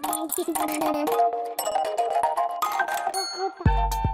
呵呵哒。